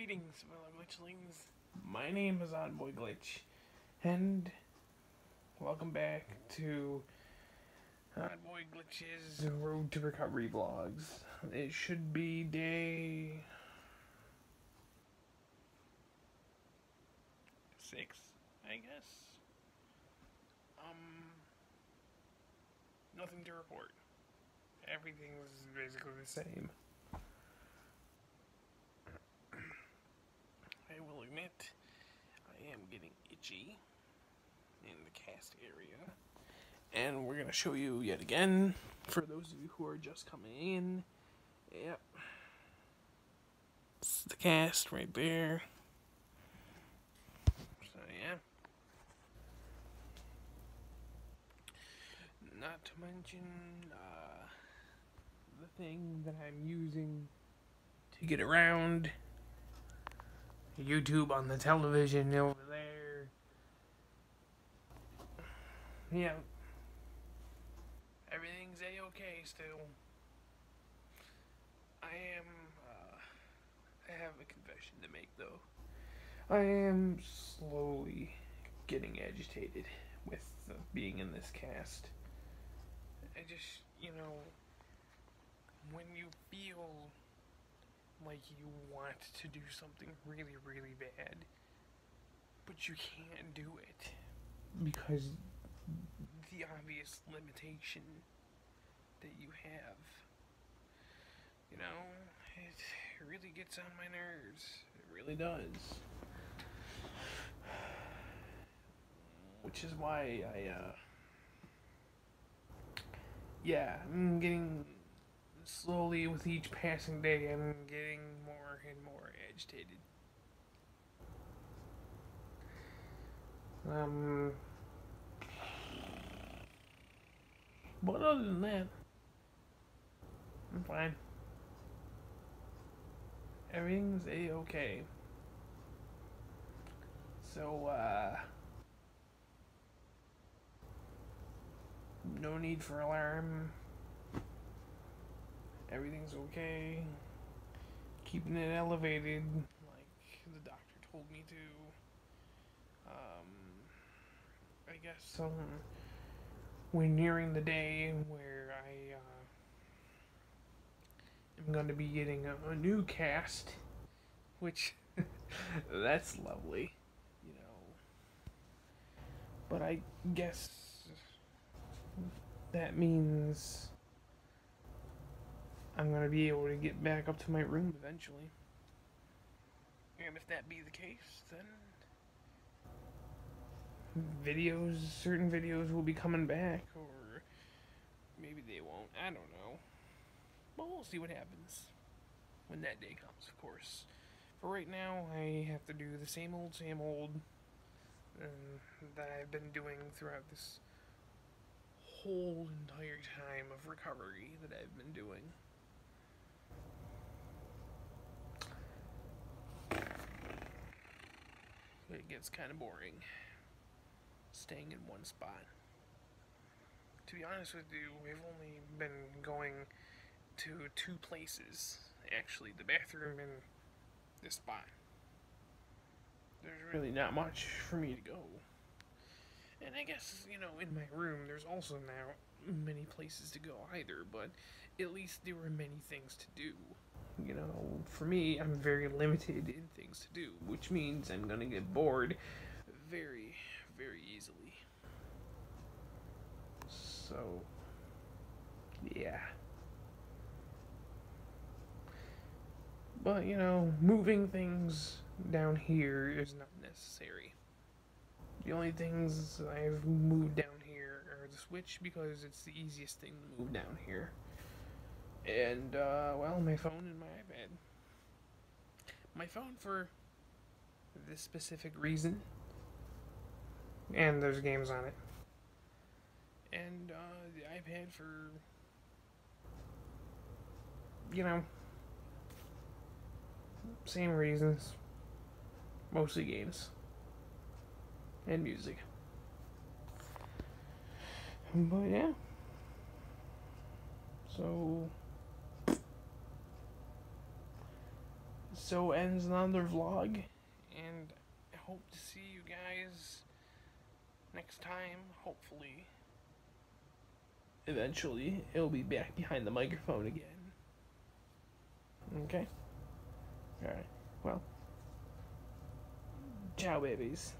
Greetings, fellow glitchlings. My name is Oddboy Glitch, and welcome back to Oddboy Glitch's Road to Recovery vlogs. It should be day six, I guess. Um, nothing to report. Everything Everything's basically the same. I will admit, I am getting itchy in the cast area. And we're going to show you yet again, for those of you who are just coming in. Yep. It's the cast right there. So, yeah. Not to mention, uh, the thing that I'm using to get around YouTube on the television over there. Yeah. Everything's a okay still. I am, uh, I have a confession to make though. I am slowly getting agitated with uh, being in this cast. I just, you know, when you feel like you want to do something really, really bad, but you can't do it because the obvious limitation that you have. You know, it really gets on my nerves. It really does. Which is why I, uh, yeah, I'm getting slowly with each passing day, I'm getting more and more agitated. Um, but other than that, I'm fine. Everything's a okay. So, uh, no need for alarm everything's okay. Keeping it elevated, like the doctor told me to. Um, I guess um, we're nearing the day where I uh, am going to be getting a, a new cast, which that's lovely, you know. But I guess that means I'm gonna be able to get back up to my room eventually. And if that be the case, then videos, certain videos will be coming back, or maybe they won't. I don't know. But we'll see what happens when that day comes, of course. For right now, I have to do the same old, same old um, that I've been doing throughout this whole entire time of recovery that I've been doing. it gets kind of boring staying in one spot. To be honest with you, we've only been going to two places. Actually, the bathroom and this spot. There's really hmm. not much for me to go. And I guess, you know, in my room, there's also now many places to go either, but at least there were many things to do you know, for me, I'm very limited in things to do, which means I'm gonna get bored very, very easily. So, yeah. But, you know, moving things down here is not necessary. The only things I've moved down here are the Switch because it's the easiest thing to move down here and uh, well, my phone and my iPad. My phone for this specific reason, and there's games on it, and uh, the iPad for you know same reasons, mostly games and music. But yeah. So so ends another vlog, and I hope to see you guys next time, hopefully. Eventually, it'll be back behind the microphone again. Okay? Alright, well. Ciao, babies.